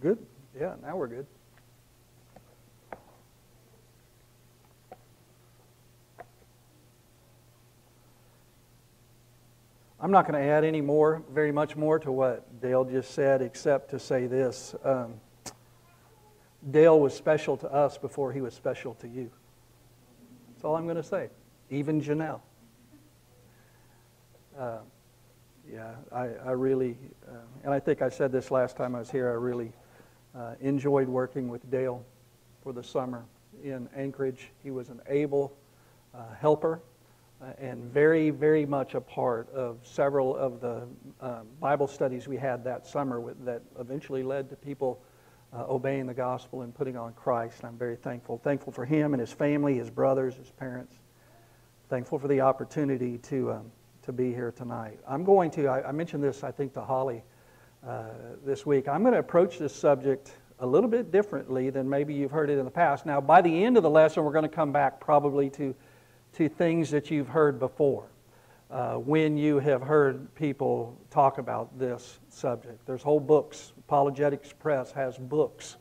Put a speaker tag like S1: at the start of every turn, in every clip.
S1: Good. Yeah, now we're good. I'm not going to add any more, very much more to what Dale just said, except to say this. Um, Dale was special to us before he was special to you. That's all I'm going to say. Even Janelle. Uh, yeah, I, I really, uh, and I think I said this last time I was here, I really uh, enjoyed working with Dale for the summer in Anchorage. He was an able uh, helper uh, and very, very much a part of several of the uh, Bible studies we had that summer with, that eventually led to people obeying the gospel and putting on Christ. I'm very thankful. Thankful for him and his family, his brothers, his parents. Thankful for the opportunity to, um, to be here tonight. I'm going to, I, I mentioned this, I think, to Holly uh, this week. I'm going to approach this subject a little bit differently than maybe you've heard it in the past. Now, by the end of the lesson, we're going to come back probably to, to things that you've heard before. Uh, when you have heard people talk about this subject. There's whole books. Apologetics Press has books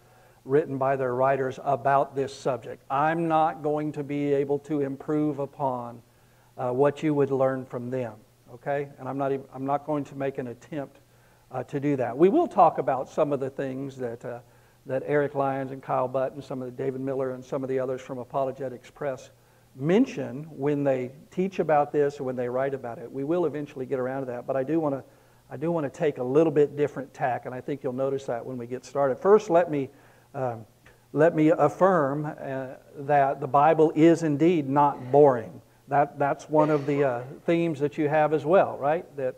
S1: written by their writers about this subject. I'm not going to be able to improve upon uh, what you would learn from them, okay? And I'm not, even, I'm not going to make an attempt uh, to do that. We will talk about some of the things that, uh, that Eric Lyons and Kyle Butt and some of the David Miller and some of the others from Apologetics Press mention when they teach about this or when they write about it. We will eventually get around to that, but I do want to I do want to take a little bit different tack, and I think you'll notice that when we get started. First, let me um, let me affirm uh, that the Bible is indeed not boring. That that's one of the uh, themes that you have as well, right? That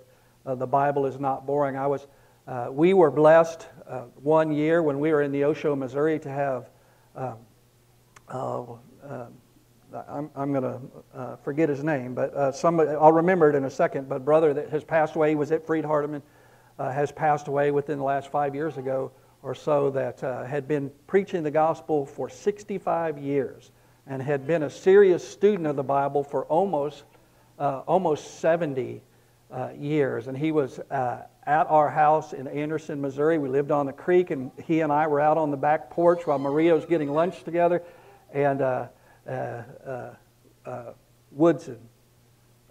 S1: uh, the Bible is not boring. I was uh, we were blessed uh, one year when we were in Neosho, Missouri, to have. Um, uh, I'm, I'm going to forget his name, but somebody, I'll remember it in a second. But brother that has passed away, was at Freed Hardeman, has passed away within the last five years ago or so, that uh, had been preaching the gospel for 65 years and had been a serious student of the Bible for almost, uh, almost 70 uh, years. And he was at our house in Anderson, Missouri. We lived on the creek, and he and I were out on the back porch while Maria was getting lunch together. And uh, uh, uh, Woodson.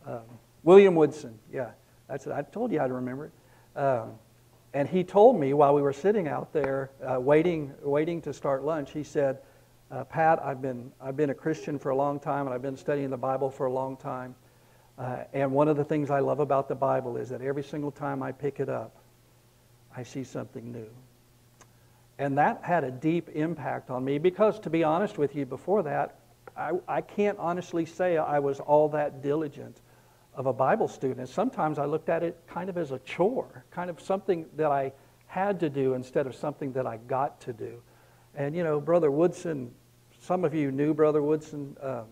S1: Um, William Woodson, yeah. That's it. I told you I'd remember it. Um, and he told me while we were sitting out there uh, waiting, waiting to start lunch, he said, uh, Pat, I've been, I've been a Christian for a long time and I've been studying the Bible for a long time. Uh, and one of the things I love about the Bible is that every single time I pick it up, I see something new. And that had a deep impact on me because, to be honest with you, before that, I, I can't honestly say I was all that diligent of a Bible student. sometimes I looked at it kind of as a chore, kind of something that I had to do instead of something that I got to do. And, you know, Brother Woodson, some of you knew Brother Woodson, um,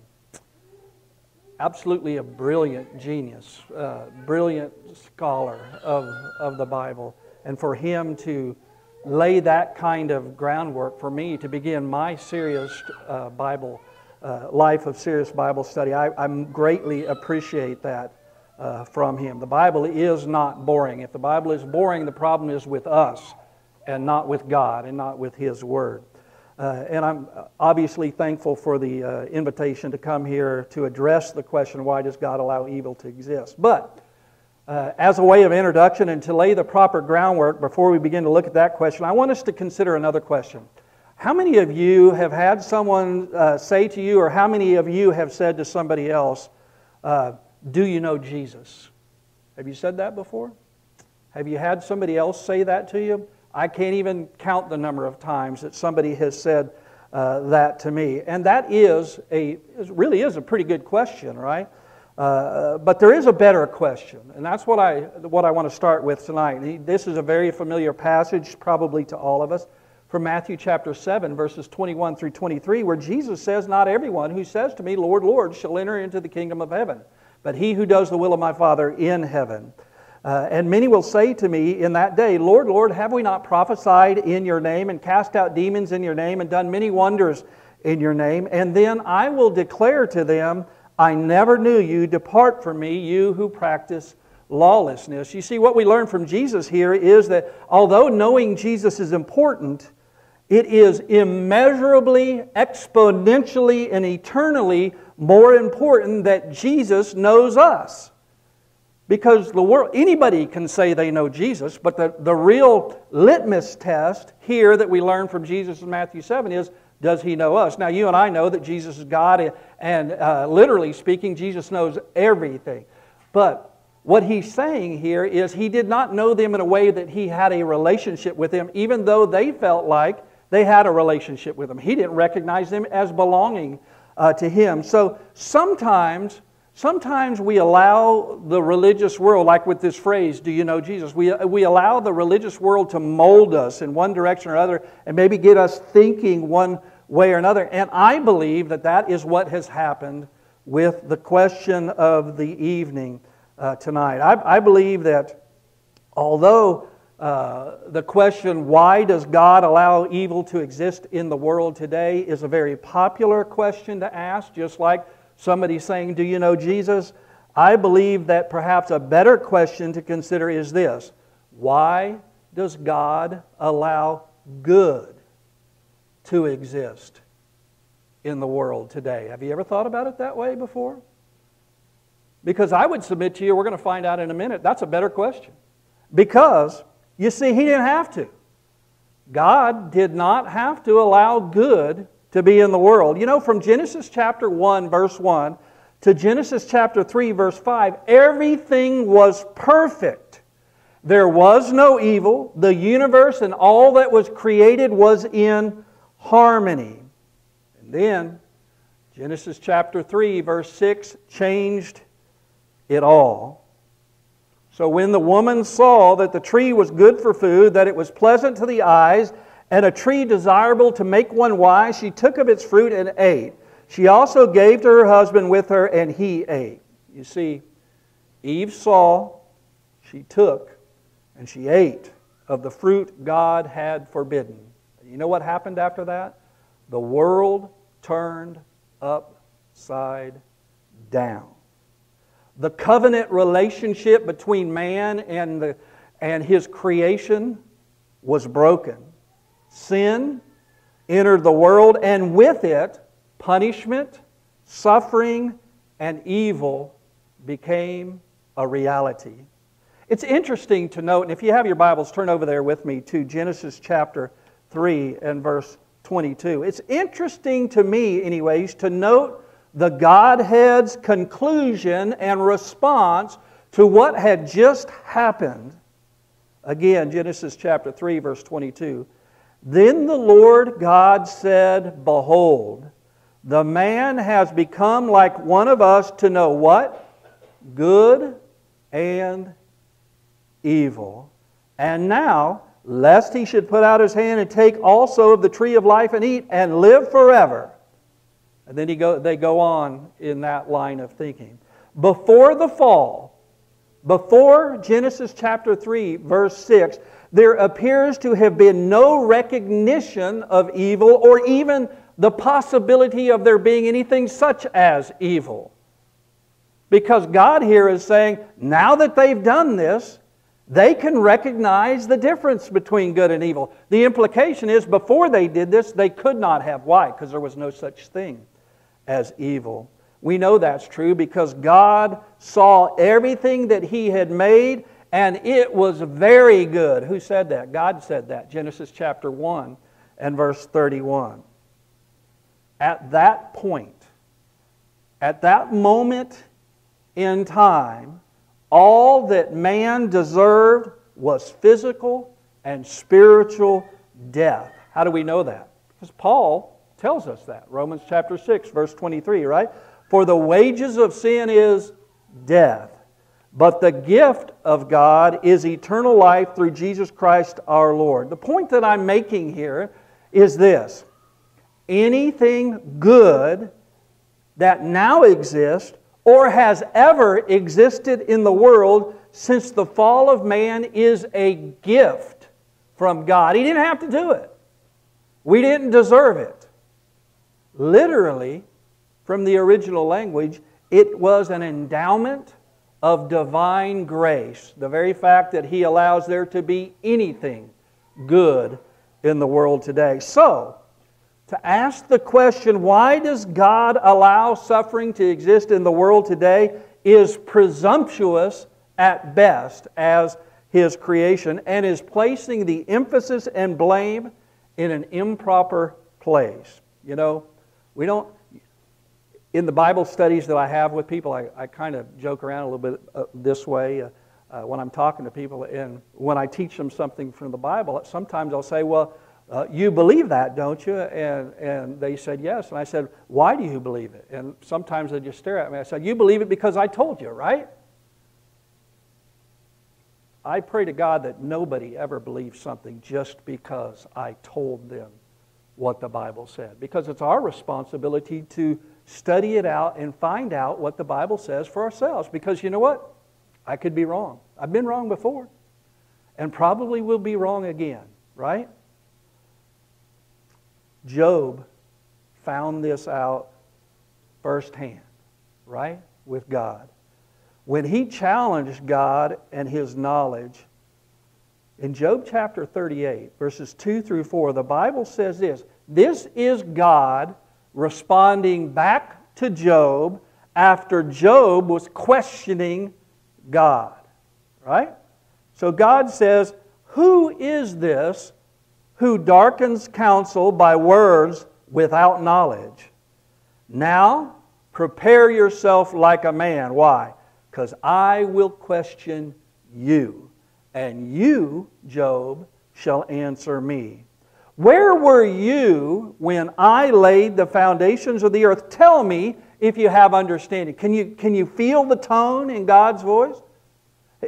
S1: absolutely a brilliant genius, uh, brilliant scholar of, of the Bible. And for him to lay that kind of groundwork for me to begin my serious uh, Bible uh, life of serious Bible study. I, I greatly appreciate that uh, from him. The Bible is not boring. If the Bible is boring, the problem is with us and not with God and not with His Word. Uh, and I'm obviously thankful for the uh, invitation to come here to address the question why does God allow evil to exist? But uh, as a way of introduction and to lay the proper groundwork before we begin to look at that question, I want us to consider another question. How many of you have had someone uh, say to you, or how many of you have said to somebody else, uh, Do you know Jesus? Have you said that before? Have you had somebody else say that to you? I can't even count the number of times that somebody has said uh, that to me. And that is a, really is a pretty good question, right? Uh, but there is a better question, and that's what I, what I want to start with tonight. This is a very familiar passage, probably to all of us from Matthew chapter 7, verses 21 through 23, where Jesus says, Not everyone who says to me, Lord, Lord, shall enter into the kingdom of heaven, but he who does the will of my Father in heaven. Uh, and many will say to me in that day, Lord, Lord, have we not prophesied in your name, and cast out demons in your name, and done many wonders in your name? And then I will declare to them, I never knew you. Depart from me, you who practice lawlessness. You see, what we learn from Jesus here is that although knowing Jesus is important, it is immeasurably, exponentially, and eternally more important that Jesus knows us. Because the world, anybody can say they know Jesus, but the, the real litmus test here that we learn from Jesus in Matthew 7 is does he know us? Now, you and I know that Jesus is God, and uh, literally speaking, Jesus knows everything. But what he's saying here is he did not know them in a way that he had a relationship with them, even though they felt like they had a relationship with him. He didn't recognize them as belonging uh, to him. So sometimes Sometimes we allow the religious world, like with this phrase, do you know Jesus? We, we allow the religious world to mold us in one direction or other and maybe get us thinking one way or another. And I believe that that is what has happened with the question of the evening uh, tonight. I, I, believe that although uh, the question, why does God allow evil to exist in the world today, is a very popular question to ask, just like somebody saying, Do you know Jesus? I believe that perhaps a better question to consider is this Why does God allow good to exist in the world today? Have you ever thought about it that way before? Because I would submit to you, we're going to find out in a minute, that's a better question. Because, you see, He didn't have to. God did not have to allow good to be in the world. You know, from Genesis chapter 1, verse 1 to Genesis chapter 3, verse 5, everything was perfect. There was no evil. The universe and all that was created was in harmony. And then Genesis chapter 3, verse 6 changed it all. So when the woman saw that the tree was good for food, that it was pleasant to the eyes, and a tree desirable to make one wise, she took of its fruit and ate. She also gave to her husband with her, and he ate. You see, Eve saw, she took, and she ate of the fruit God had forbidden. You know what happened after that? The world turned upside down. The covenant relationship between man and, the, and his creation was broken. Sin entered the world, and with it, punishment, suffering, and evil became a reality. It's interesting to note, and if you have your Bibles, turn over there with me to Genesis chapter 3 and verse 22. It's interesting to me, anyways, to note the Godhead's conclusion and response to what had just happened. Again, Genesis chapter 3, verse 22. Then the Lord God said, Behold, the man has become like one of us to know what? Good and evil. And now, lest he should put out his hand and take also of the tree of life and eat and live forever. And then he go, they go on in that line of thinking. Before the fall, before Genesis chapter 3, verse 6, there appears to have been no recognition of evil or even the possibility of there being anything such as evil. Because God here is saying, now that they've done this, they can recognize the difference between good and evil. The implication is before they did this, they could not have. Why? Because there was no such thing as evil. We know that's true because God saw everything that He had made and it was very good. Who said that? God said that. Genesis chapter 1 and verse 31. At that point, at that moment in time, all that man deserved was physical and spiritual death. How do we know that? Because Paul tells us that. Romans chapter 6, verse 23, right? For the wages of sin is death. But the gift of God is eternal life through Jesus Christ our Lord. The point that I'm making here is this anything good that now exists or has ever existed in the world since the fall of man is a gift from God. He didn't have to do it, we didn't deserve it. Literally, from the original language, it was an endowment of divine grace, the very fact that He allows there to be anything good in the world today. So, to ask the question, why does God allow suffering to exist in the world today, is presumptuous at best as His creation and is placing the emphasis and blame in an improper place. You know, we don't, in the Bible studies that I have with people, I, I kind of joke around a little bit uh, this way. Uh, uh, when I'm talking to people, and when I teach them something from the Bible, sometimes I'll say, Well, uh, you believe that, don't you? And, and they said, Yes. And I said, Why do you believe it? And sometimes they just stare at me. I said, You believe it because I told you, right? I pray to God that nobody ever believes something just because I told them what the Bible said. Because it's our responsibility to study it out and find out what the Bible says for ourselves. Because you know what? I could be wrong. I've been wrong before. And probably will be wrong again, right? Job found this out firsthand, right? With God. When he challenged God and his knowledge, in Job chapter 38, verses 2 through 4, the Bible says this This is God responding back to Job after Job was questioning God. Right? So God says, Who is this who darkens counsel by words without knowledge? Now prepare yourself like a man. Why? Because I will question you, and you, Job, shall answer me. Where were you when I laid the foundations of the earth? Tell me if you have understanding. Can you, can you feel the tone in God's voice?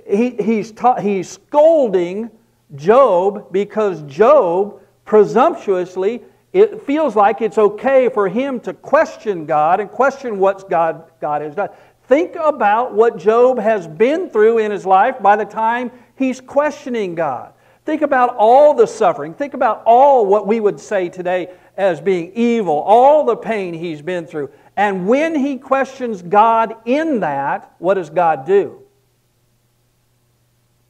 S1: He, he's, ta- he's scolding Job because Job presumptuously, it feels like it's okay for him to question God and question what God, God has done. Think about what Job has been through in his life by the time he's questioning God. Think about all the suffering. Think about all what we would say today as being evil, all the pain he's been through. And when he questions God in that, what does God do?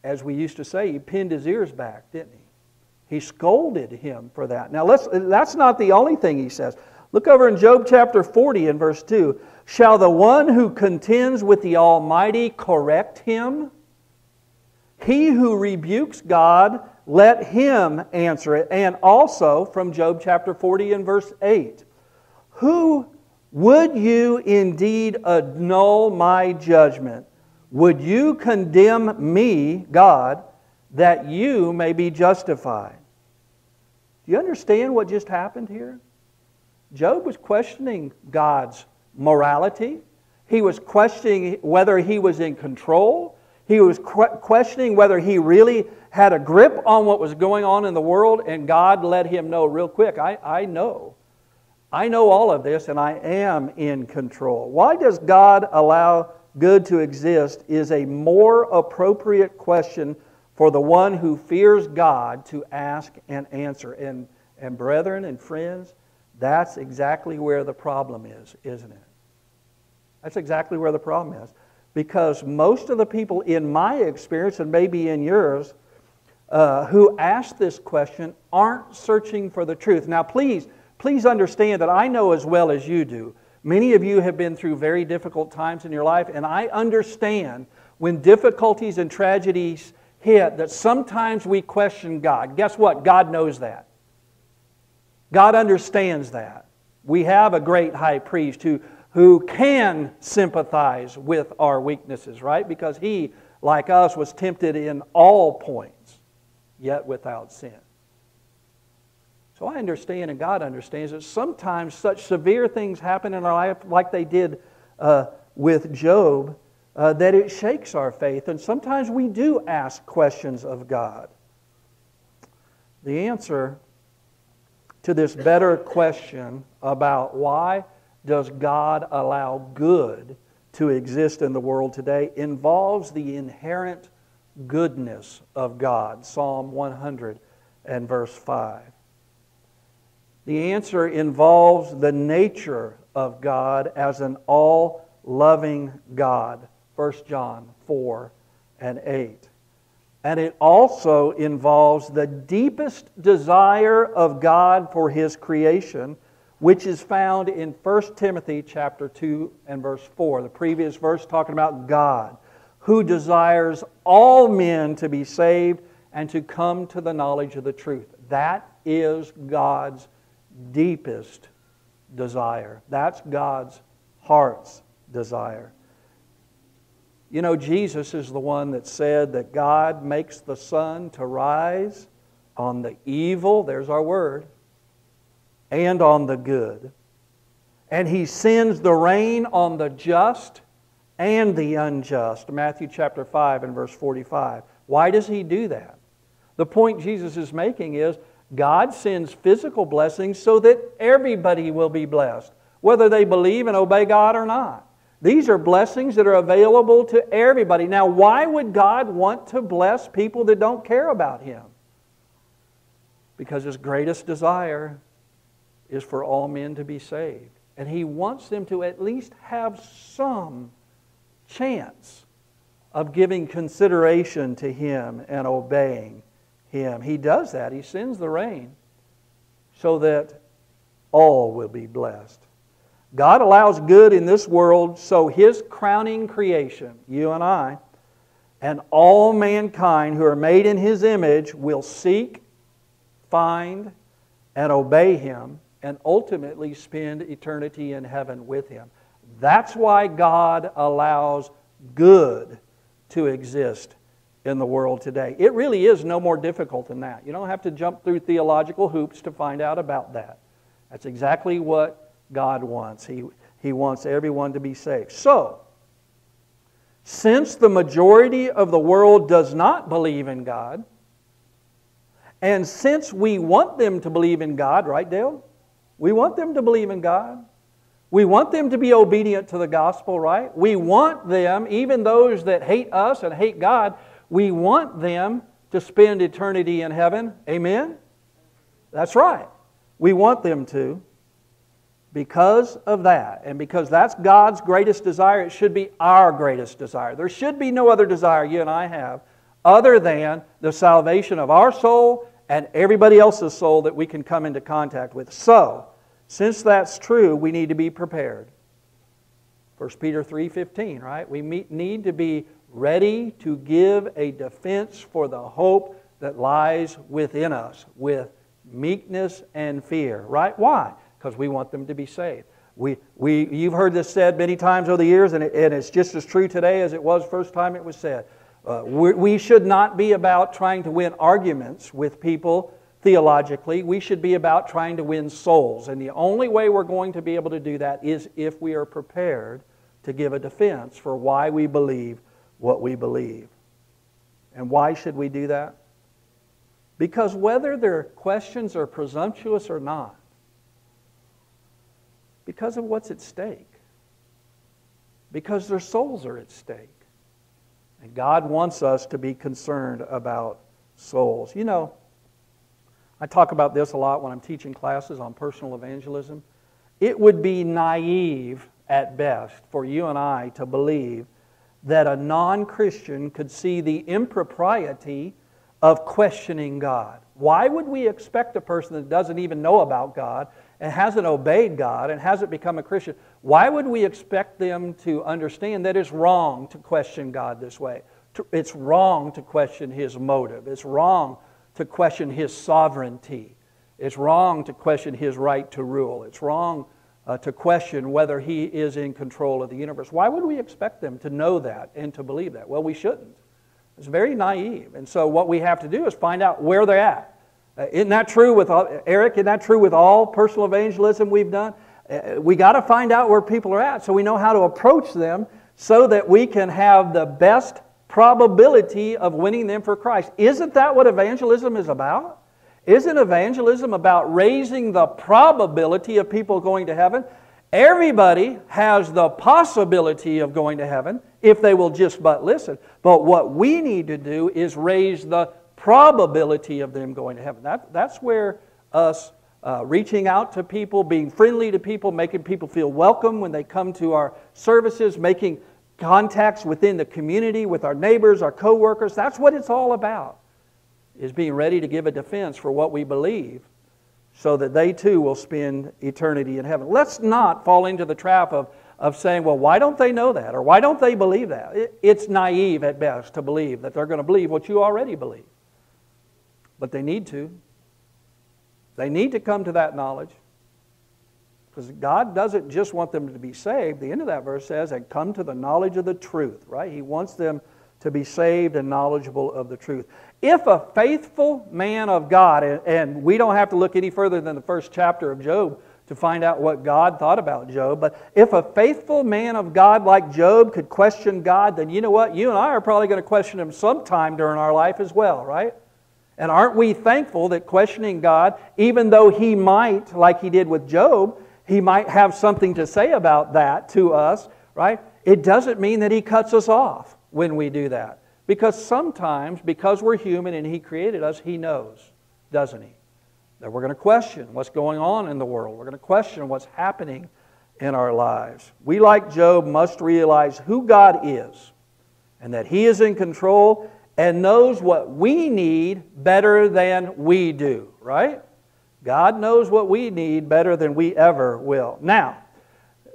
S1: As we used to say, he pinned his ears back, didn't he? He scolded him for that. Now, let's, that's not the only thing he says. Look over in Job chapter 40 and verse 2. Shall the one who contends with the Almighty correct him? He who rebukes God, let him answer it. And also from Job chapter 40 and verse 8 Who would you indeed annul my judgment? Would you condemn me, God, that you may be justified? Do you understand what just happened here? Job was questioning God's morality. He was questioning whether he was in control. He was questioning whether he really had a grip on what was going on in the world, and God let him know real quick I, I know. I know all of this, and I am in control. Why does God allow good to exist is a more appropriate question for the one who fears God to ask and answer. And, and brethren and friends, that's exactly where the problem is, isn't it? That's exactly where the problem is because most of the people in my experience, and maybe in yours, uh, who ask this question aren't searching for the truth. Now, please, please understand that I know as well as you do. Many of you have been through very difficult times in your life, and I understand when difficulties and tragedies hit that sometimes we question God. Guess what? God knows that. God understands that. We have a great high priest who who can sympathize with our weaknesses, right? Because he, like us, was tempted in all points, yet without sin. So I understand, and God understands that sometimes such severe things happen in our life, like they did uh, with Job, uh, that it shakes our faith. And sometimes we do ask questions of God. The answer to this better question about why does God allow good to exist in the world today involves the inherent goodness of God. Psalm 100 and verse 5. The answer involves the nature of God as an all loving God. 1 John 4 and 8. And it also involves the deepest desire of God for his creation, which is found in 1 Timothy chapter 2 and verse 4. The previous verse talking about God, who desires all men to be saved and to come to the knowledge of the truth. That is God's deepest desire. That's God's heart's desire. You know, Jesus is the one that said that God makes the sun to rise on the evil, there's our word, and on the good. And he sends the rain on the just and the unjust. Matthew chapter 5 and verse 45. Why does he do that? The point Jesus is making is God sends physical blessings so that everybody will be blessed, whether they believe and obey God or not. These are blessings that are available to everybody. Now, why would God want to bless people that don't care about Him? Because His greatest desire is for all men to be saved. And He wants them to at least have some chance of giving consideration to Him and obeying Him. He does that. He sends the rain so that all will be blessed. God allows good in this world so His crowning creation, you and I, and all mankind who are made in His image will seek, find, and obey Him, and ultimately spend eternity in heaven with Him. That's why God allows good to exist in the world today. It really is no more difficult than that. You don't have to jump through theological hoops to find out about that. That's exactly what God wants. He, he wants everyone to be saved. So, since the majority of the world does not believe in God, and since we want them to believe in God, right, Dale? We want them to believe in God. We want them to be obedient to the gospel, right? We want them, even those that hate us and hate God, we want them to spend eternity in heaven. Amen? That's right. We want them to. Because of that, and because that's God's greatest desire, it should be our greatest desire. There should be no other desire you and I have other than the salvation of our soul and everybody else's soul that we can come into contact with. So, since that's true, we need to be prepared. 1 Peter 3:15, right? We need to be ready to give a defense for the hope that lies within us with meekness and fear, right? Why? because we want them to be saved. We, we, you've heard this said many times over the years, and, it, and it's just as true today as it was first time it was said. Uh, we, we should not be about trying to win arguments with people theologically. We should be about trying to win souls. And the only way we're going to be able to do that is if we are prepared to give a defense for why we believe what we believe. And why should we do that? Because whether their questions are presumptuous or not, because of what's at stake. Because their souls are at stake. And God wants us to be concerned about souls. You know, I talk about this a lot when I'm teaching classes on personal evangelism. It would be naive at best for you and I to believe that a non Christian could see the impropriety of questioning God. Why would we expect a person that doesn't even know about God and hasn't obeyed God and hasn't become a Christian, why would we expect them to understand that it's wrong to question God this way? It's wrong to question His motive. It's wrong to question His sovereignty. It's wrong to question His right to rule. It's wrong uh, to question whether He is in control of the universe. Why would we expect them to know that and to believe that? Well, we shouldn't. It's very naive. And so, what we have to do is find out where they're at. Uh, isn't that true with all, Eric? Isn't that true with all personal evangelism we've done? Uh, we got to find out where people are at so we know how to approach them so that we can have the best probability of winning them for Christ. Isn't that what evangelism is about? Isn't evangelism about raising the probability of people going to heaven? Everybody has the possibility of going to heaven if they will just but listen. But what we need to do is raise the probability of them going to heaven. That, that's where us uh, reaching out to people, being friendly to people, making people feel welcome when they come to our services, making contacts within the community, with our neighbors, our coworkers. That's what it's all about, is being ready to give a defense for what we believe so that they too will spend eternity in heaven. Let's not fall into the trap of, of saying, well, why don't they know that? Or why don't they believe that? It, it's naive at best to believe that they're going to believe what you already believe. But they need to. They need to come to that knowledge. Because God doesn't just want them to be saved. The end of that verse says, and come to the knowledge of the truth, right? He wants them to be saved and knowledgeable of the truth. If a faithful man of God, and we don't have to look any further than the first chapter of Job to find out what God thought about Job, but if a faithful man of God like Job could question God, then you know what? You and I are probably going to question him sometime during our life as well, right? And aren't we thankful that questioning God, even though he might, like he did with Job, he might have something to say about that to us, right? It doesn't mean that he cuts us off when we do that. Because sometimes, because we're human and he created us, he knows, doesn't he? That we're going to question what's going on in the world. We're going to question what's happening in our lives. We, like Job, must realize who God is and that he is in control and knows what we need better than we do, right? God knows what we need better than we ever will. Now,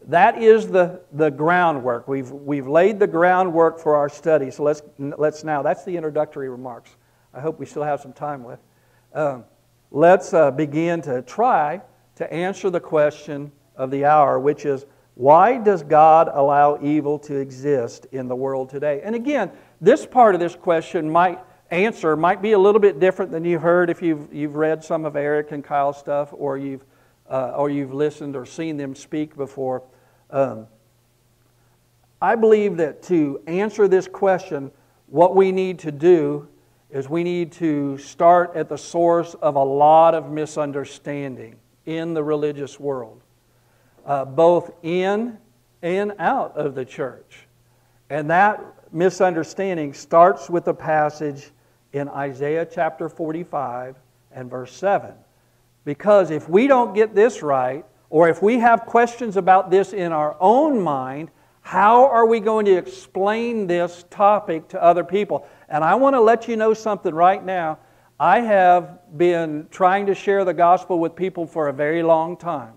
S1: that is the, the groundwork. We've, we've laid the groundwork for our study. So let's, let's now, that's the introductory remarks. I hope we still have some time left. Um, let's uh, begin to try to answer the question of the hour, which is why does God allow evil to exist in the world today? And again, this part of this question might answer might be a little bit different than you've heard if you've, you've read some of Eric and Kyle's stuff or you've, uh, or you've listened or seen them speak before. Um, I believe that to answer this question, what we need to do is we need to start at the source of a lot of misunderstanding in the religious world, uh, both in and out of the church. And that misunderstanding starts with a passage in Isaiah chapter 45 and verse 7. Because if we don't get this right, or if we have questions about this in our own mind, how are we going to explain this topic to other people? And I want to let you know something right now. I have been trying to share the gospel with people for a very long time.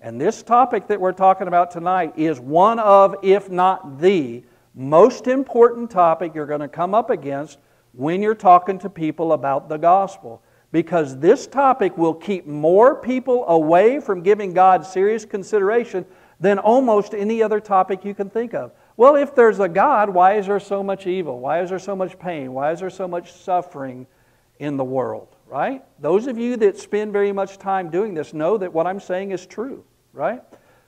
S1: And this topic that we're talking about tonight is one of, if not the, most important topic you're going to come up against when you're talking to people about the gospel. Because this topic will keep more people away from giving God serious consideration than almost any other topic you can think of. Well, if there's a God, why is there so much evil? Why is there so much pain? Why is there so much suffering in the world? Right? Those of you that spend very much time doing this know that what I'm saying is true, right?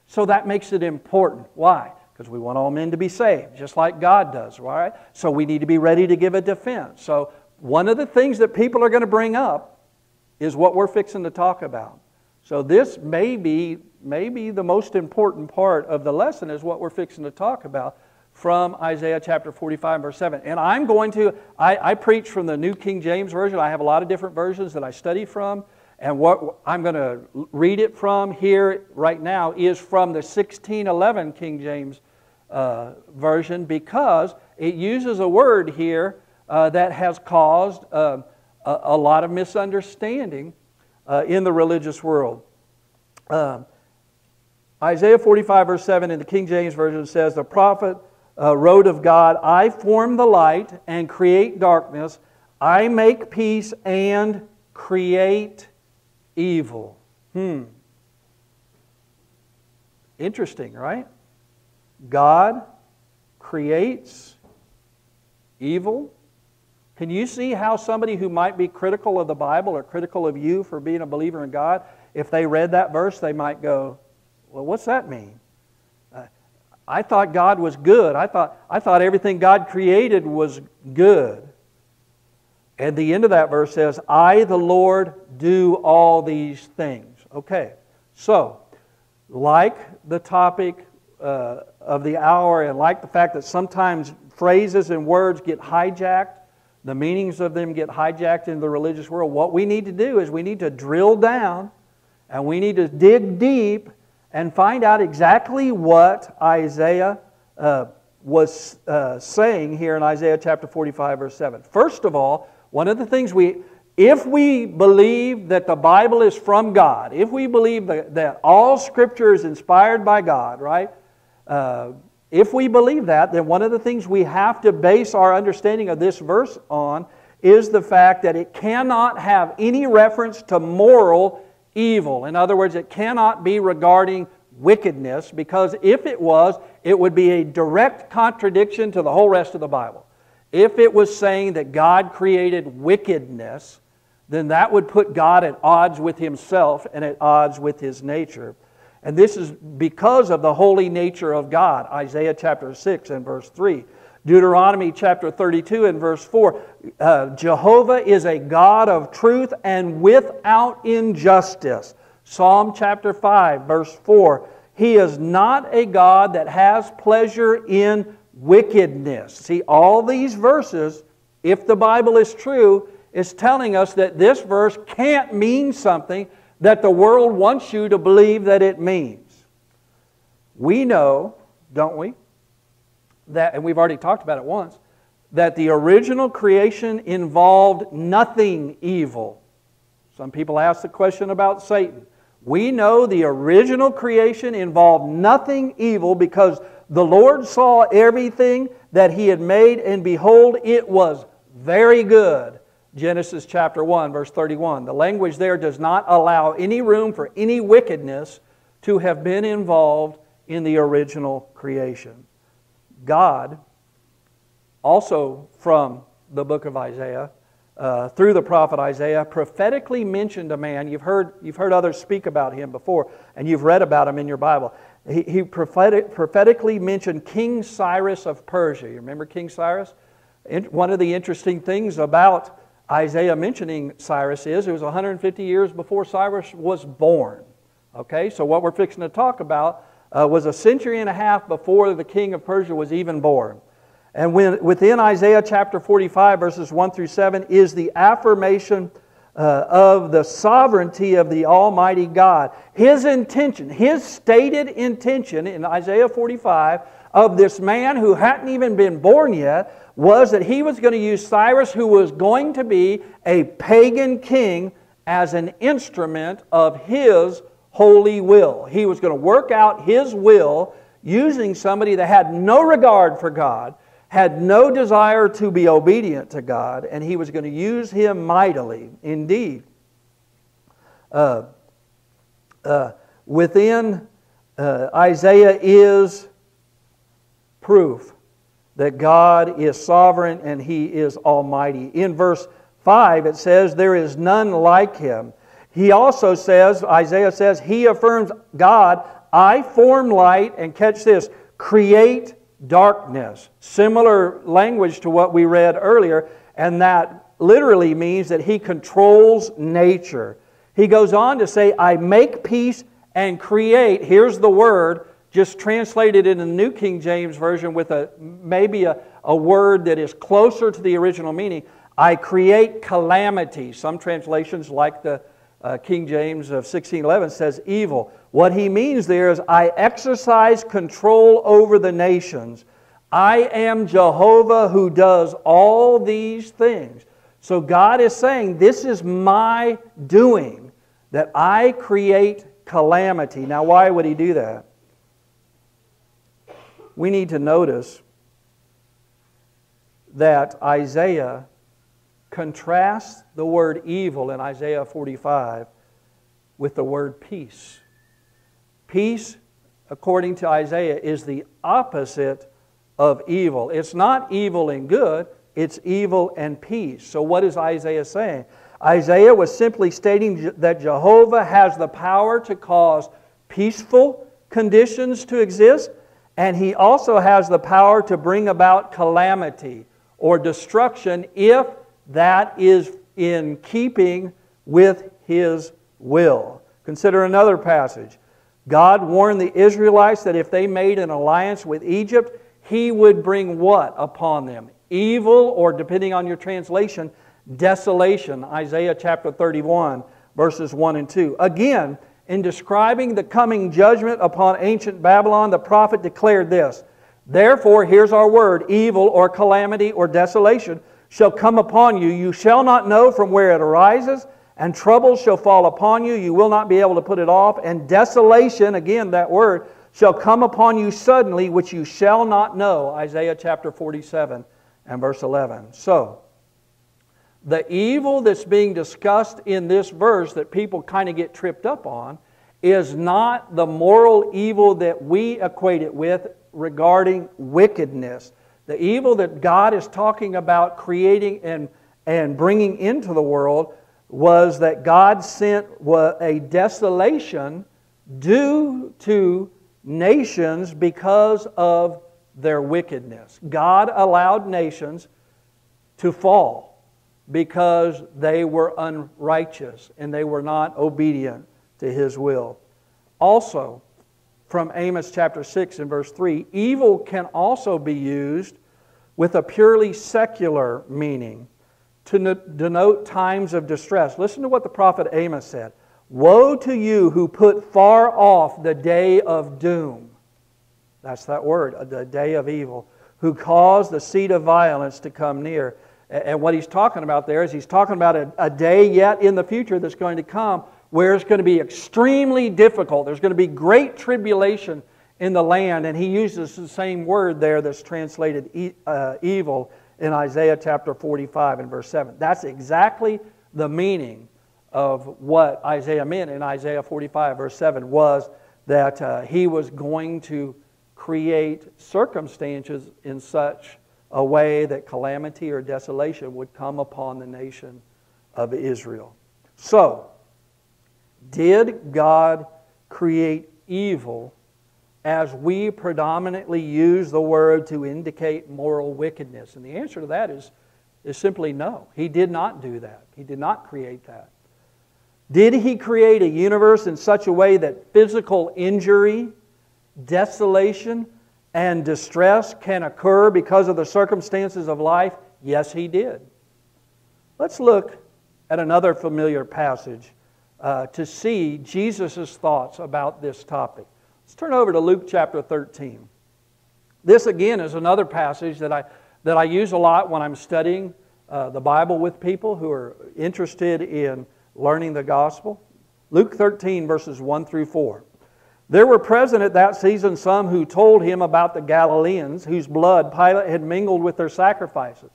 S1: So that makes it important. Why? Because we want all men to be saved, just like God does, right? So we need to be ready to give a defense. So one of the things that people are going to bring up is what we're fixing to talk about. So this may be, may be the most important part of the lesson is what we're fixing to talk about from Isaiah chapter 45, verse 7. And I'm going to, I, I preach from the New King James Version. I have a lot of different versions that I study from. And what I'm going to read it from here right now is from the 1611 King James uh, version because it uses a word here uh, that has caused uh, a, a, lot of misunderstanding uh, in the religious world. Um, Isaiah 45, verse 7 in the King James Version says, The prophet uh, wrote of God, I form the light and create darkness, I make peace and create evil. Hmm. Interesting, right? God creates evil. Can you see how somebody who might be critical of the Bible or critical of you for being a believer in God, if they read that verse, they might go, Well, what's that mean? Uh, I thought God was good. I thought, I thought everything God created was good. And the end of that verse says, I, the Lord, do all these things. Okay, so, like the topic uh, of the hour and like the fact that sometimes phrases and words get hijacked, the meanings of them get hijacked in the religious world. What we need to do is we need to drill down and we need to dig deep and find out exactly what Isaiah uh, was uh, saying here in Isaiah chapter 45, verse 7. First of all, one of the things we, if we believe that the Bible is from God, if we believe that, that all Scripture is inspired by God, right? Uh, if we believe that, then one of the things we have to base our understanding of this verse on is the fact that it cannot have any reference to moral evil. In other words, it cannot be regarding wickedness because if it was, it would be a direct contradiction to the whole rest of the Bible. If it was saying that God created wickedness, then that would put God at odds with himself and at odds with his nature. And this is because of the holy nature of God. Isaiah chapter 6 and verse 3. Deuteronomy chapter 32 and verse 4. Uh, Jehovah is a God of truth and without injustice. Psalm chapter 5, verse 4. He is not a God that has pleasure in wickedness. See, all these verses, if the Bible is true, is telling us that this verse can't mean something that the world wants you to believe that it means. We know, don't we, that, and we've already talked about it once, that the original creation involved nothing evil. Some people ask the question about Satan. We know the original creation involved nothing evil because the Lord saw everything that He had made, and behold, it was very good. Genesis chapter 1, verse 31. The language there does not allow any room for any wickedness to have been involved in the original creation. God, also from the book of Isaiah, uh, through the prophet Isaiah, prophetically mentioned a man. You've heard, you've heard others speak about him before, and you've read about him in your Bible. He, he prophetic, prophetically mentioned King Cyrus of Persia. You remember King Cyrus? one of the interesting things about Isaiah mentioning Cyrus is it was 150 years before Cyrus was born. Okay, so what we're fixing to talk about uh, was a century and a half before the king of Persia was even born. And when, within Isaiah chapter 45, verses 1 through 7, is the affirmation uh, of the sovereignty of the Almighty God. His intention, his stated intention in Isaiah 45 of this man who hadn't even been born yet was that he was going to use Cyrus, who was going to be a pagan king, as an instrument of his holy will. He was going to work out his will using somebody that had no regard for God had no desire to be obedient to God, and he was going to use him mightily. Indeed, uh, uh, within uh, Isaiah is proof that God is sovereign and he is almighty. In verse 5, it says, There is none like him. He also says, Isaiah says, He affirms God, I form light, and catch this, create darkness. Similar language to what we read earlier, and that literally means that he controls nature. He goes on to say, I make peace and create. Here's the word, just translated in the New King James Version with a maybe a, a word that is closer to the original meaning. I create calamity. Some translations, like the uh, King James of 1611, says evil. What he means there is, I exercise control over the nations. I am Jehovah who does all these things. So God is saying, This is my doing, that I create calamity. Now, why would he do that? We need to notice that Isaiah contrasts the word evil in Isaiah 45 with the word peace. Peace, according to Isaiah, is the opposite of evil. It's not evil and good, it's evil and peace. So, what is Isaiah saying? Isaiah was simply stating that Jehovah has the power to cause peaceful conditions to exist, and he also has the power to bring about calamity or destruction if that is in keeping with his will. Consider another passage. God warned the Israelites that if they made an alliance with Egypt, he would bring what upon them? Evil, or depending on your translation, desolation. Isaiah chapter 31, verses 1 and 2. Again, in describing the coming judgment upon ancient Babylon, the prophet declared this Therefore, here's our word evil or calamity or desolation shall come upon you. You shall not know from where it arises, and trouble shall fall upon you. You will not be able to put it off. And desolation, again, that word, shall come upon you suddenly, which you shall not know. Isaiah chapter 47 and verse 11. So, the evil that's being discussed in this verse that people kind of get tripped up on is not the moral evil that we equate it with regarding wickedness. The evil that God is talking about creating and, and bringing into the world was that God sent a desolation due to nations because of their wickedness. God allowed nations to fall because they were unrighteous and they were not obedient to His will. Also, from Amos chapter 6 and verse 3, evil can also be used with a purely secular meaning to denote times of distress. Listen to what the prophet Amos said Woe to you who put far off the day of doom. That's that word, the day of evil. Who cause the seat of violence to come near. And what he's talking about there is he's talking about a, a day yet in the future that's going to come where it's going to be extremely difficult. There's going to be great tribulation in the land. And he uses the same word there that's translated e- uh, evil in Isaiah chapter 45 and verse 7. That's exactly the meaning of what Isaiah meant in Isaiah 45, verse 7, was that uh, he was going to create circumstances in such a way that calamity or desolation would come upon the nation of Israel. So, did God create evil as we predominantly use the word to indicate moral wickedness? And the answer to that is, is simply no. He did not do that. He did not create that. Did he create a universe in such a way that physical injury, desolation, and distress can occur because of the circumstances of life? Yes, he did. Let's look at another familiar passage uh, to see Jesus' thoughts about this topic. Let's turn over to Luke chapter 13. This, again, is another passage that I, that I use a lot when I'm studying uh, the Bible with people who are interested in learning the gospel. Luke 13, verses 1 through 4. There were present at that season some who told him about the Galileans, whose blood Pilate had mingled with their sacrifices.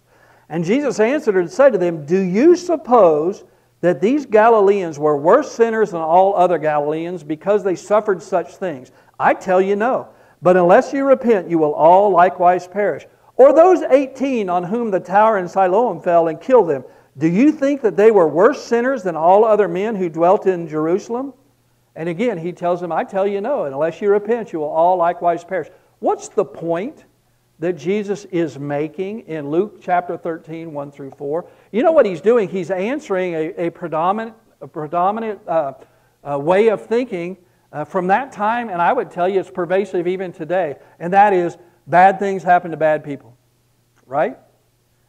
S1: And Jesus answered and said to them, Do you suppose that these Galileans were worse sinners than all other Galileans because they suffered such things? I tell you no. But unless you repent, you will all likewise perish. Or those 18 on whom the tower in Siloam fell and killed them, do you think that they were worse sinners than all other men who dwelt in Jerusalem? And again, he tells them, I tell you no, unless you repent, you will all likewise perish. What's the point that Jesus is making in Luke chapter 13, 1 through 4? You know what he's doing? He's answering a, a predominant, a predominant uh, uh, way of thinking uh, from that time, and I would tell you it's pervasive even today, and that is bad things happen to bad people. Right?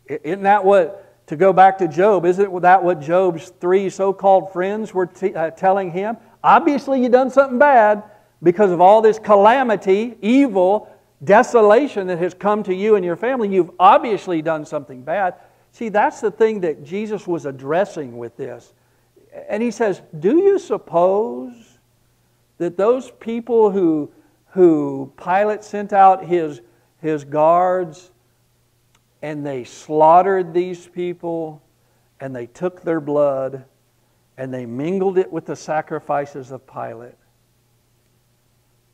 S1: Isn't that what to go back to Job, isn't that what Job's three so called friends were t- uh, telling him? Obviously, you've done something bad because of all this calamity, evil, desolation that has come to you and your family. You've obviously done something bad. See, that's the thing that Jesus was addressing with this. And he says, Do you suppose that those people who, who Pilate sent out his, his guards and they slaughtered these people and they took their blood and they mingled it with the sacrifices of Pilate.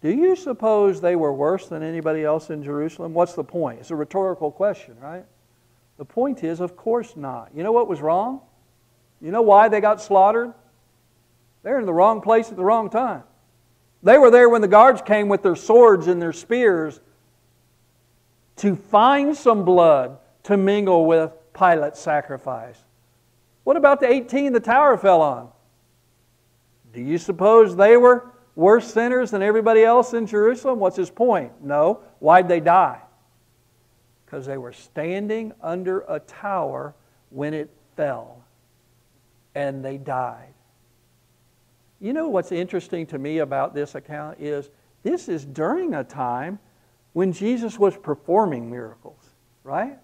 S1: Do you suppose they were worse than anybody else in Jerusalem? What's the point? It's a rhetorical question, right? The point is, of course not. You know what was wrong? You know why they got slaughtered? They're in the wrong place at the wrong time. They were there when the guards came with their swords and their spears to find some blood to mingle with Pilate's sacrifice. What about the 18 the tower fell on? Do you suppose they were worse sinners than everybody else in Jerusalem? What's his point? No. Why'd they die? Because they were standing under a tower when it fell and they died. You know what's interesting to me about this account is this is during a time when Jesus was performing miracles, right?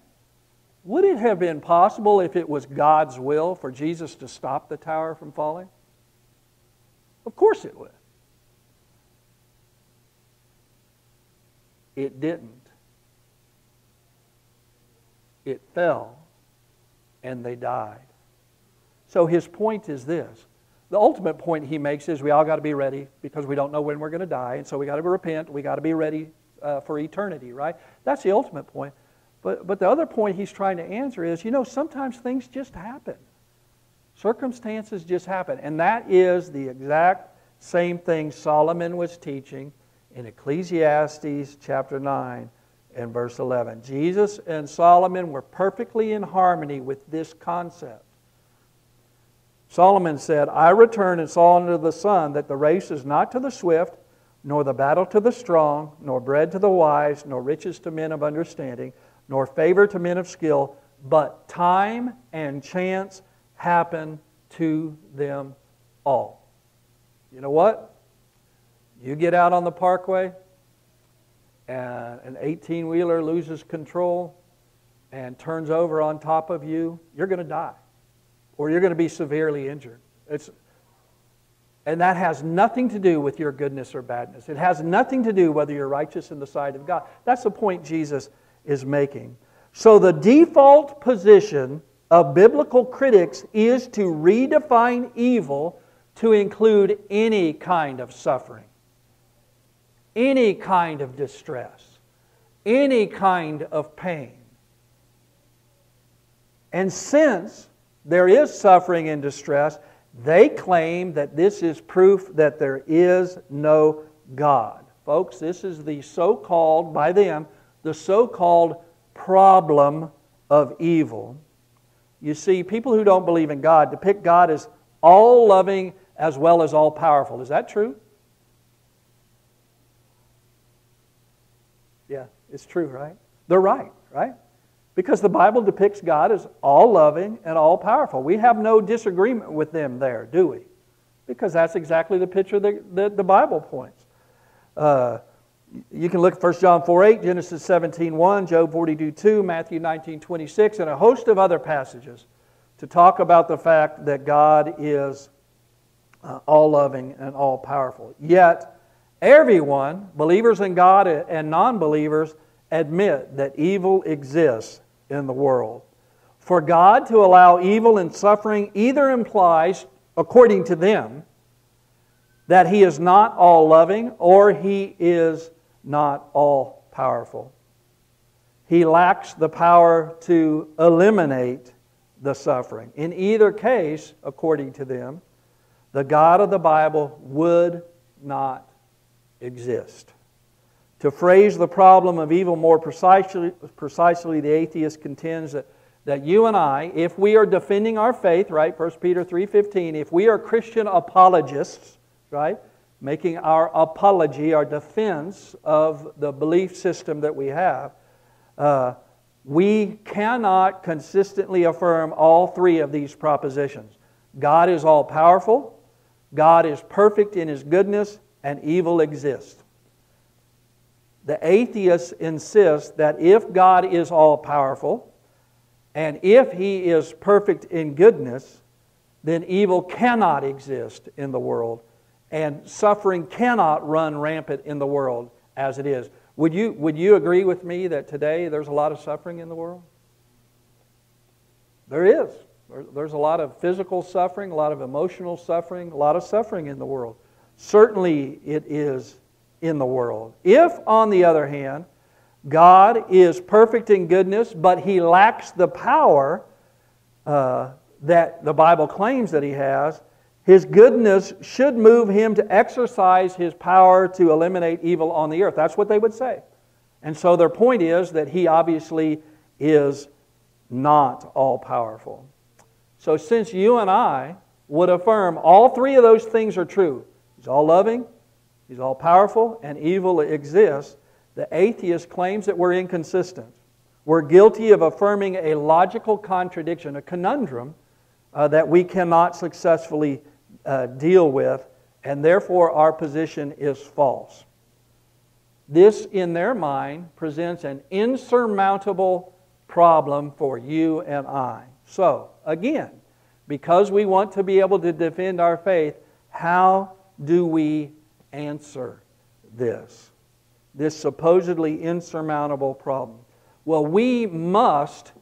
S1: Would it have been possible if it was God's will for Jesus to stop the tower from falling? Of course it would. It didn't. It fell and they died. So his point is this. The ultimate point he makes is we all got to be ready because we don't know when we're going to die, and so we got to repent. We got to be ready uh, for eternity, right? That's the ultimate point. But, but the other point he's trying to answer is you know, sometimes things just happen. Circumstances just happen. And that is the exact same thing Solomon was teaching in Ecclesiastes chapter 9 and verse 11. Jesus and Solomon were perfectly in harmony with this concept. Solomon said, I returned and saw under the sun that the race is not to the swift, nor the battle to the strong, nor bread to the wise, nor riches to men of understanding, nor favor to men of skill, but time and chance happen to them all. You know what? You get out on the parkway, and an 18 wheeler loses control and turns over on top of you, you're going to die or you're going to be severely injured. It's, and that has nothing to do with your goodness or badness. It has nothing to do whether you're righteous in the sight of God. That's the point Jesus is making. So the default position of biblical critics is to redefine evil to include any kind of suffering, any kind of distress, any kind of pain. And since there is suffering and distress, they claim that this is proof that there is no God. Folks, this is the so called, by them, the so called problem of evil. You see, people who don't believe in God depict God as all loving as well as all powerful. Is that true? Yeah, it's true, right? They're right, right? Because the Bible depicts God as all loving and all powerful. We have no disagreement with them there, do we? Because that's exactly the picture that, the Bible points. Uh, you can look at 1 John 4 8, Genesis 17 1, Job 42 2, Matthew 19 26, and a host of other passages to talk about the fact that God is uh, all loving and all powerful. Yet, everyone, believers in God and non believers, admit that evil exists in the world. For God to allow evil and suffering either implies, according to them, that He is not all loving or He is not all powerful. He lacks the power to eliminate the suffering. In either case, according to them, the God of the Bible would not exist. To phrase the problem of evil more precisely, precisely the atheist contends that, that you and I, if we are defending our faith, right, 1 Peter 3.15, if we are Christian apologists, right, making our apology, our defense of the belief system that we have, uh, we cannot consistently affirm all three of these propositions. God is all powerful, God is perfect in His goodness, and evil exists. The atheists insist that if God is all powerful and if He is perfect in goodness, then evil cannot exist in the world and suffering cannot run rampant in the world as it is. Would you, would you agree with me that today there's a lot of suffering in the world? There is. There's a lot of physical suffering, a lot of emotional suffering, a lot of suffering in the world. Certainly it is in the world. If, on the other hand, God is perfect in goodness, but he lacks the power uh, that the Bible claims that he has, his goodness should move him to exercise his power to eliminate evil on the earth. That's what they would say. And so their point is that he obviously is not all powerful. So since you and I would affirm all three of those things are true, he's all loving, He's all powerful and evil exists. The atheist claims that we're inconsistent. We're guilty of affirming a logical contradiction, a conundrum uh, that we cannot successfully uh, deal with, and therefore our position is false. this, in their mind, presents an insurmountable problem for you and I. So, again, because we want to be able to defend our faith, how do we answer this? This supposedly insurmountable problem. Well, we must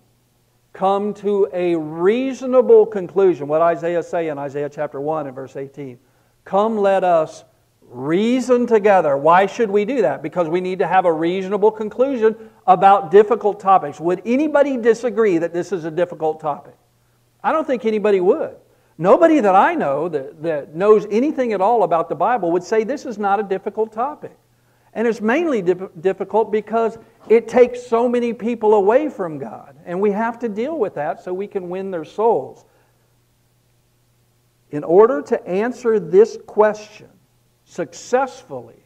S1: come to a reasonable conclusion. What Isaiah say in Isaiah chapter 1 and verse 18. Come let us reason together. Why should we do that? Because we need to have a reasonable conclusion about difficult topics. Would anybody disagree that this is a difficult topic? I don't think anybody would. Nobody that I know that, that knows anything at all about the Bible would say this is not a difficult topic. And it's mainly difficult because it takes so many people away from God. And we have to deal with that so we can win their souls. In order to answer this question successfully,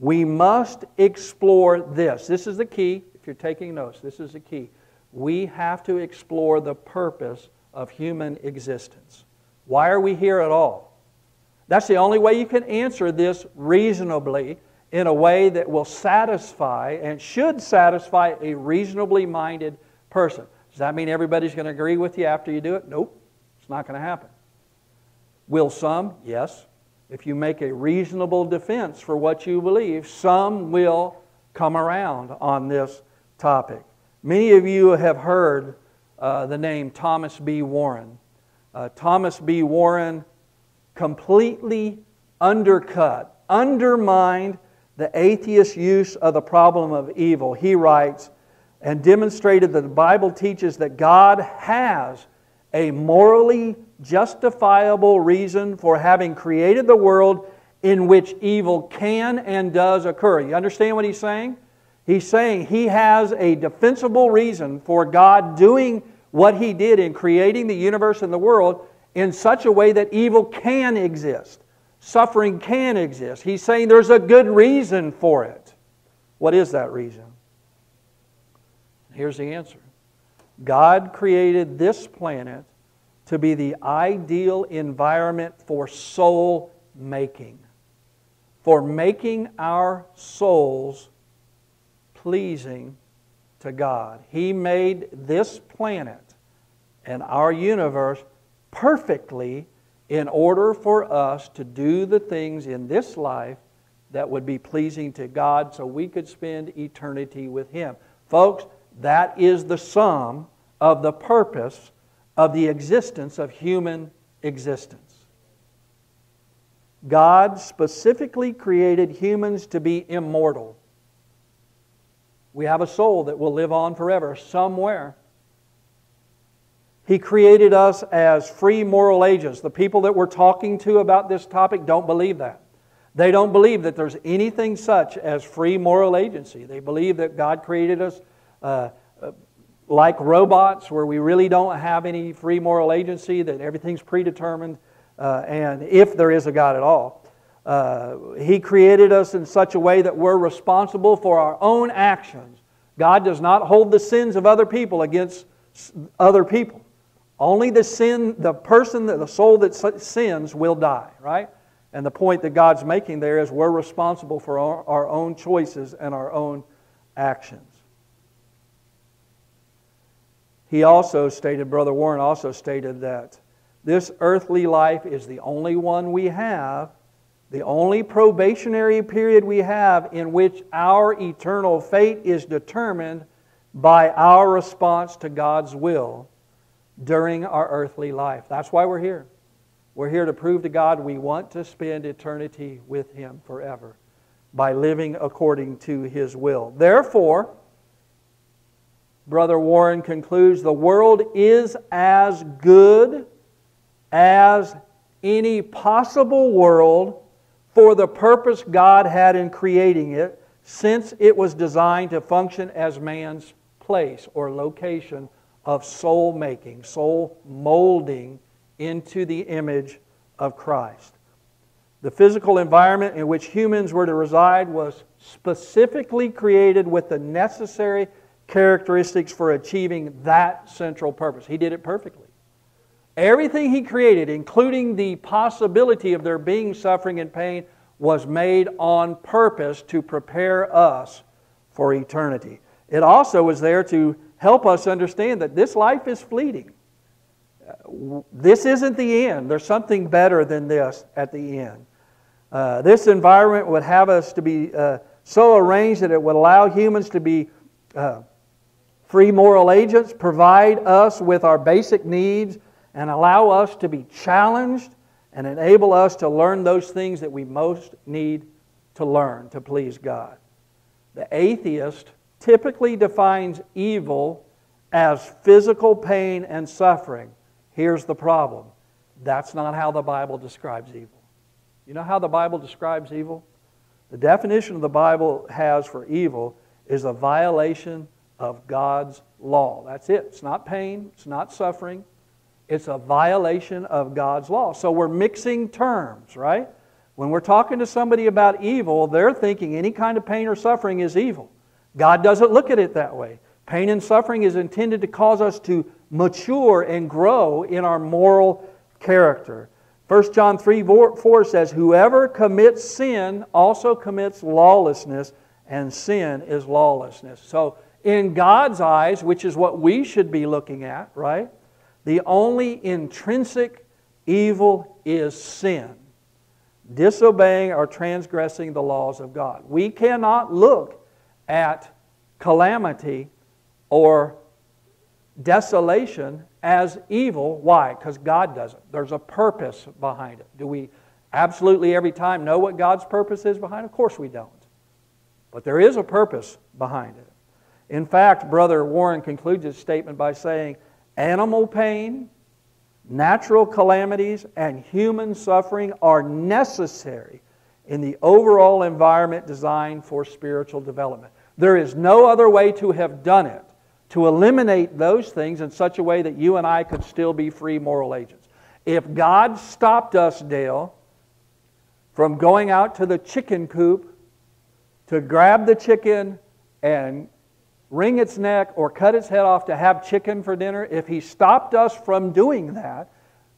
S1: we must explore this. This is the key. If you're taking notes, this is the key. We have to explore the purpose of human existence. Why are we here at all? That's the only way you can answer this reasonably in a way that will satisfy and should satisfy a reasonably minded person. Does that mean everybody's going to agree with you after you do it? Nope, it's not going to happen. Will some? Yes. If you make a reasonable defense for what you believe, some will come around on this topic. Many of you have heard uh, the name Thomas B. Warren. Uh, Thomas B. Warren completely undercut, undermined the atheist use of the problem of evil. He writes, and demonstrated that the Bible teaches that God has a morally justifiable reason for having created the world in which evil can and does occur. You understand what he's saying? He's saying he has a defensible reason for God doing what he did in creating the universe and the world in such a way that evil can exist. Suffering can exist. He's saying there's a good reason for it. What is that reason? Here's the answer God created this planet to be the ideal environment for soul making, for making our souls pleasing to God. He made this planet and our universe perfectly in order for us to do the things in this life that would be pleasing to God so we could spend eternity with Him. Folks, that is the sum of the purpose of the existence of human existence. God specifically created humans to be immortal. We have a soul that will live on forever somewhere. He created us as free moral agents. The people that we're talking to about this topic don't believe that. They don't believe that there's anything such as free moral agency. They believe that God created us uh, uh, like robots, where we really don't have any free moral agency, that everything's predetermined, uh, and if there is a God at all. Uh, he created us in such a way that we're responsible for our own actions. God does not hold the sins of other people against other people. Only the sin, the person, the soul that sins will die, right? And the point that God's making there is we're responsible for our, our own choices and our own actions. He also stated, Brother Warren also stated that this earthly life is the only one we have, the only probationary period we have in which our eternal fate is determined by our response to God's will during our earthly life. That's why we're here. We're here to prove to God we want to spend eternity with Him forever by living according to His will. Therefore, Brother Warren concludes the world is as good as any possible world for the purpose God had in creating it, since it was designed to function as man's place or location of soul making, soul molding into the image of Christ. The physical environment in which humans were to reside was specifically created with the necessary characteristics for achieving that central purpose. He did it perfectly. Everything He created, including the possibility of there being suffering and pain, was made on purpose to prepare us for eternity. It also was there to help us understand that this life is fleeting. This isn't the end. There's something better than this at the end. Uh, this environment would have us to be uh, so arranged that it would allow humans to be uh, free moral agents, provide us with our basic needs, and allow us to be challenged and enable us to learn those things that we most need to learn to please God. The atheist typically defines evil as physical pain and suffering. Here's the problem that's not how the Bible describes evil. You know how the Bible describes evil? The definition of the Bible has for evil is a violation of God's law. That's it. It's not pain, it's not suffering, it's a violation of God's law. So we're mixing terms, right? When we're talking to somebody about evil, they're thinking any kind of pain or suffering is evil. God doesn't look at it that way. Pain and suffering is intended to cause us to mature and grow in our moral character. 1 John 3 4 says, Whoever commits sin also commits lawlessness, and sin is lawlessness. So, in God's eyes, which is what we should be looking at, right? The only intrinsic evil is sin, disobeying or transgressing the laws of God. We cannot look at calamity or desolation as evil. Why? Because God doesn't. There's a purpose behind it. Do we absolutely every time know what God's purpose is behind it? Of course we don't. But there is a purpose behind it. In fact, Brother Warren concludes his statement by saying animal pain, natural calamities, and human suffering are necessary in the overall environment designed for spiritual development. There is no other way to have done it to eliminate those things in such a way that you and I could still be free moral agents. If God stopped us, Dale, from going out to the chicken coop to grab the chicken and wring its neck or cut its head off to have chicken for dinner, if he stopped us from doing that,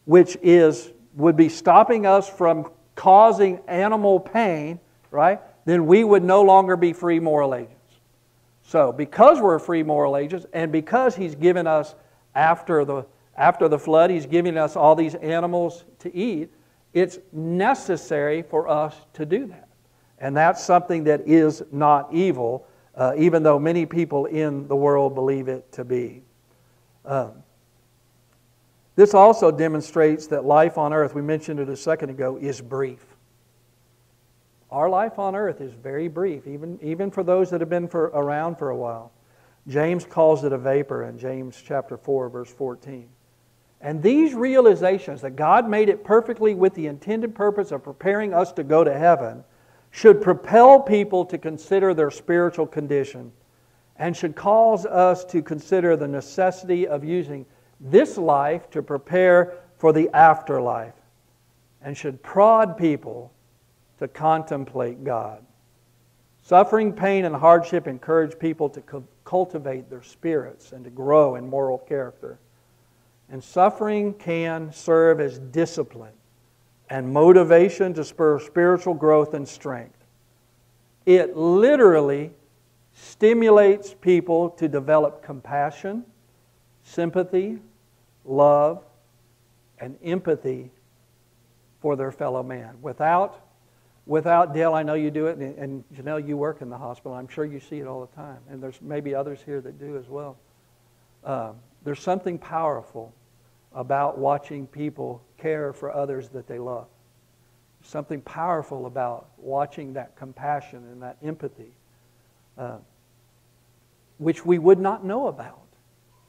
S1: which is would be stopping us from causing animal pain, right? Then we would no longer be free moral agents. So, because we're free moral agents and because he's given us after the after the flood, he's giving us all these animals to eat, it's necessary for us to do that. And that's something that is not evil uh, even though many people in the world believe it to be. Um, this also demonstrates that life on earth, we mentioned it a second ago, is brief. Our life on earth is very brief, even, even for those that have been for, around for a while. James calls it a vapor in James chapter 4, verse 14. And these realizations that God made it perfectly with the intended purpose of preparing us to go to heaven should propel people to consider their spiritual condition and should cause us to consider the necessity of using this life to prepare for the afterlife and should prod people to contemplate God. Suffering, pain, and hardship encourage people to cultivate their spirits and to grow in moral character. And suffering can serve as discipline and motivation to spur spiritual growth and strength. It literally stimulates people to develop compassion, sympathy, love, and empathy for their fellow man. Without, without Dale, I know you do it, and, Janelle, you work in the hospital. I'm sure you see it all the time, and there's maybe others here that do as well. Uh, there's something powerful about watching people care for others that they love. Something powerful about watching that compassion and that empathy, uh, which we would not know about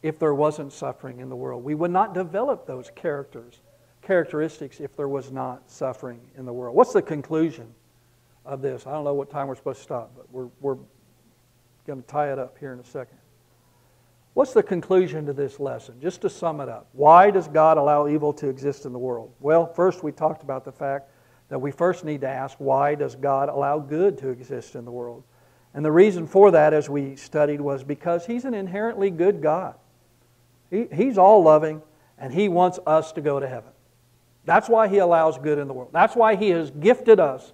S1: if there wasn't suffering in the world. We would not develop those characters, characteristics if there was not suffering in the world. What's the conclusion of this? I don't know what time we're supposed to stop, but we're, we're going to tie it up here in a second. What's the conclusion to this lesson? Just to sum it up, why does God allow evil to exist in the world? Well, first we talked about the fact that we first need to ask why does God allow good to exist in the world? And the reason for that, as we studied, was because He's an inherently good God. He, he's all loving, and He wants us to go to heaven. That's why He allows good in the world. That's why He has gifted us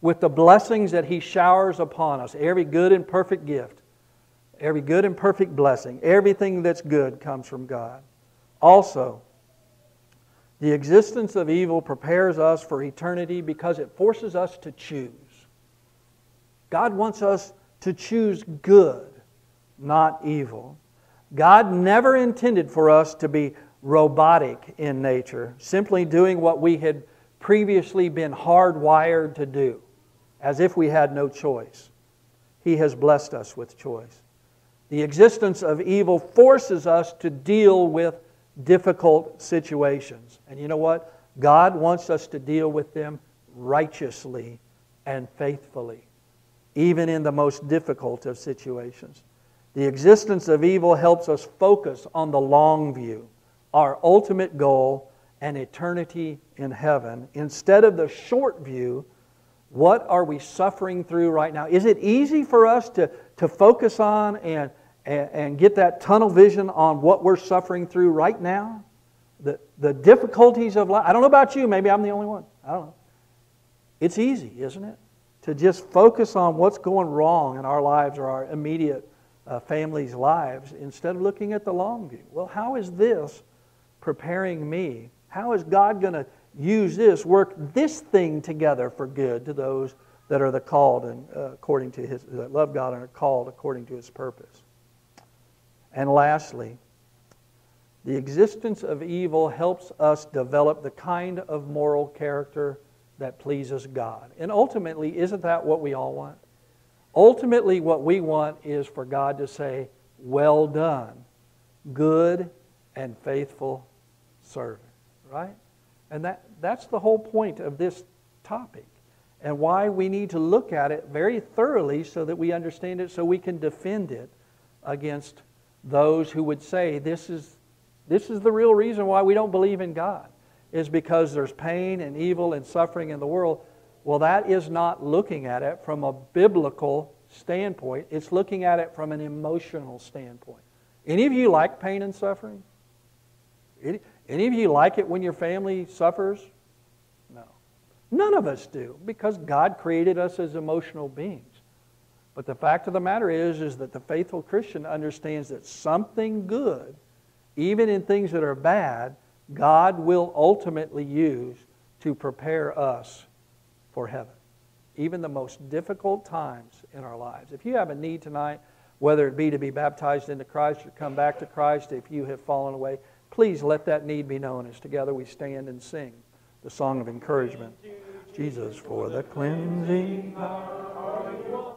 S1: with the blessings that He showers upon us, every good and perfect gift, every good and perfect blessing, everything that's good comes from God. Also, the existence of evil prepares us for eternity because it forces us to choose. God wants us to choose good, not evil. God never intended for us to be robotic in nature, simply doing what we had previously been hardwired to do, as if we had no choice. He has blessed us with choice. The existence of evil forces us to deal with difficult situations. And you know what? God wants us to deal with them righteously and faithfully, even in the most difficult of situations. The existence of evil helps us focus on the long view, our ultimate goal, and eternity in heaven, instead of the short view. What are we suffering through right now? Is it easy for us to, to focus on and, and, and get that tunnel vision on what we're suffering through right now? The, the difficulties of life. I don't know about you, maybe I'm the only one. I don't know. It's easy, isn't it? To just focus on what's going wrong in our lives or our immediate uh, families' lives instead of looking at the long view. Well, how is this preparing me? How is God going to use this, work this thing together for good to those that are the called and uh, according to his that love God and are called according to his purpose? And lastly, the existence of evil helps us develop the kind of moral character that pleases God. And ultimately, isn't that what we all want? Ultimately, what we want is for God to say, Well done, good and faithful servant, right? And that, that's the whole point of this topic and why we need to look at it very thoroughly so that we understand it, so we can defend it against those who would say this is, this is the real reason why we don't believe in God, is because there's pain and evil and suffering in the world. Well, that is not looking at it from a biblical standpoint, it's looking at it from an emotional standpoint. Any of you like pain and suffering? Any of you like it when your family suffers? No. None of us do because God created us as emotional beings. But the fact of the matter is is that the faithful Christian understands that something good, even in things that are bad, God will ultimately use to prepare us for heaven, even the most difficult times in our lives. If you have a need tonight, whether it be to be baptized into Christ or come back to Christ, if you have fallen away, please let that need be known as together we stand and sing the song of encouragement. Jesus, for the cleansing power